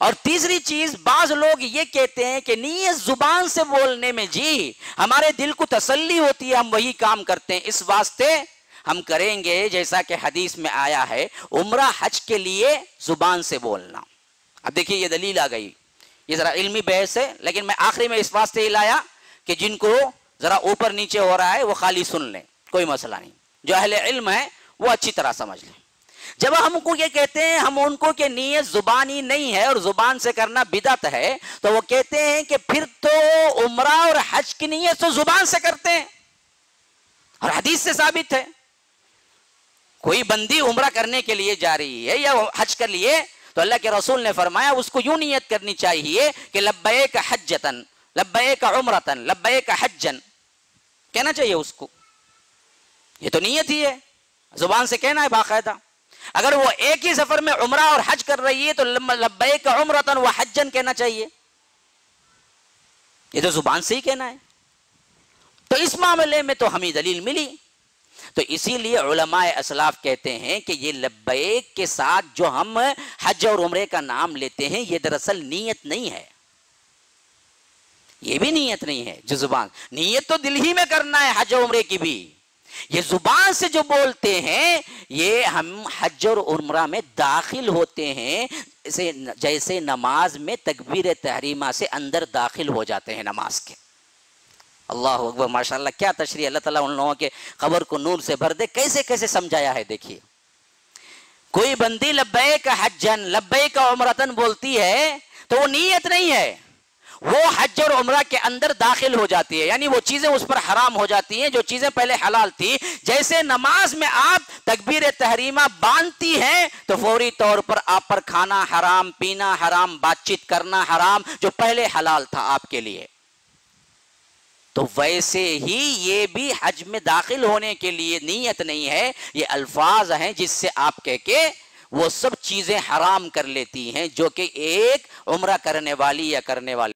اور تیسری چیز، بعض لوگ یہ کہتے ہیں کہ نیت زبان سے بولنے میں جی ہمارے دل کو تسلی ہوتی ہے، ہم وہی کام کرتے ہیں۔ اس واسطے ہم کریں گے، جیسا کہ حدیث میں آیا ہے، عمرہ حج کے لیے زبان سے بولنا۔ اب دیکھیے، یہ دلیل آ گئی۔ یہ ذرا علمی بحث ہے، لیکن میں آخری میں اس واسطے ہی لایا کہ جن کو ذرا اوپر نیچے ہو رہا ہے، وہ خالی سن لیں، کوئی مسئلہ نہیں۔ جو اہل علم ہے وہ اچھی طرح سمجھ لیں۔ جب ہم کو یہ کہتے ہیں، ہم ان کو کہ نیت زبانی نہیں ہے اور زبان سے کرنا بدت ہے، تو وہ کہتے ہیں کہ پھر تو عمرہ اور حج کی نیت تو زبان سے کرتے ہیں۔ اور حدیث سے ثابت ہے۔ کوئی بندی عمرہ کرنے کے لیے جا رہی ہے یا حج کر لیے، تو اللہ کے رسول نے فرمایا، اس کو یوں نیت کرنی چاہیے کہ لبے کا حجتن لبے کا عمرتن لبے کا حجن کہنا چاہیے اس کو۔ یہ تو نیت ہی ہے۔ زبان سے کہنا ہے، باقاعدہ۔ اگر وہ ایک ہی سفر میں عمرہ اور حج کر رہی ہے تو لبے کا عمرتن وہ حجن کہنا چاہیے۔ یہ تو زبان سے ہی کہنا ہے۔ تو اس معاملے میں تو ہمیں دلیل ملی۔ تو اسی لیے علماء اسلاف کہتے ہیں کہ یہ لبیک کے ساتھ جو ہم حج اور عمرے کا نام لیتے ہیں، یہ دراصل نیت نہیں ہے۔ یہ بھی نیت نہیں ہے جو زبان۔ نیت تو دل ہی میں کرنا ہے حج اور عمرے کی بھی۔ یہ زبان سے جو بولتے ہیں، یہ ہم حج اور عمرہ میں داخل ہوتے ہیں جیسے نماز میں تکبیر تحریمہ سے اندر داخل ہو جاتے ہیں نماز کے۔ اللہ اکبر ماشاء اللہ کیا تشریح اللہ تعالیٰ ان لوگوں کے خبر کو نور سے بھر دے۔ کیسے کیسے سمجھایا ہے، دیکھیے۔ کوئی بندی لبے کا حجن لبے کا عمرتن بولتی ہے تو وہ نیت نہیں ہے۔ وہ حج اور عمرہ کے اندر داخل ہو جاتی ہے۔ یعنی وہ چیزیں اس پر حرام ہو جاتی ہیں جو چیزیں پہلے حلال تھی۔ جیسے نماز میں آپ تکبیر تحریمہ باندھتی ہیں، تو فوری طور پر آپ پر کھانا حرام، پینا حرام، بات چیت کرنا حرام جو پہلے حلال تھا آپ کے لیے۔ تو ویسے ہی یہ بھی حج میں داخل ہونے کے لیے نیت نہیں ہے۔ یہ الفاظ ہیں جس سے آپ کہہ کے وہ سب چیزیں حرام کر لیتی ہیں جو کہ ایک عمرہ کرنے والی یا کرنے والی